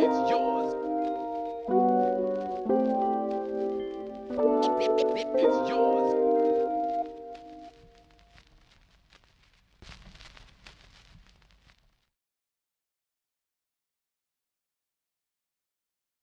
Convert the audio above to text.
it's yours. It's yours.